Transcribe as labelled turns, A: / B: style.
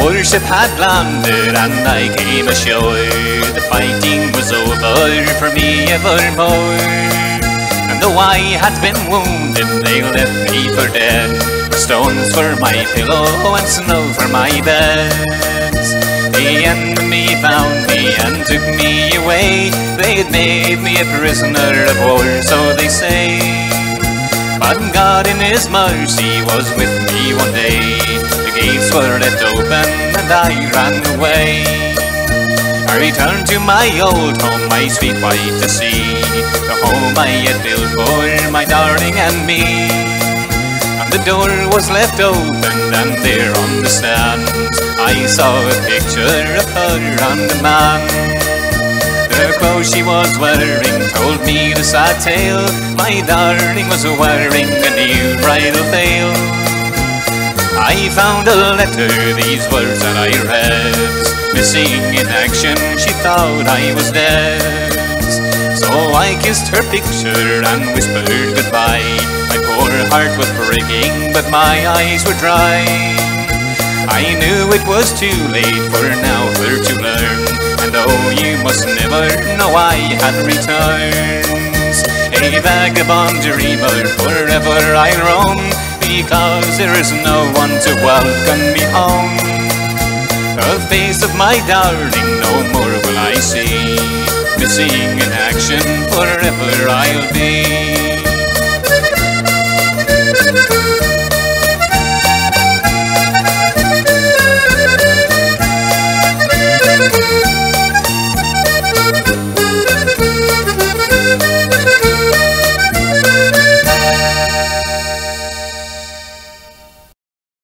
A: warship had landed and I came ashore. The fighting was over for me evermore. And though I had been wounded, they left me for dead. Stones for my pillow and snow for my bed. The enemy found me and took me away. They had made me a prisoner of war, so they say. But God in His mercy was with me one day. Gates were left open and I ran away. I returned to my old home, my sweet wife to see. The home I had built for my darling and me. And the door was left open and there on the stand I saw a picture of her and a man. The clothes she was wearing told me the sad tale. My darling was wearing a new bridal veil. Found a letter, these words that I read. Missing in action, she thought I was dead. So I kissed her picture and whispered goodbye. My poor heart was breaking, but my eyes were dry. I knew it was too late for now her to learn. And oh, you must never know I had returns. A vagabond dreamer, forever I roam, because there is no one to welcome me home. The face of my darling no more will I see. Missing in action, forever I'll be.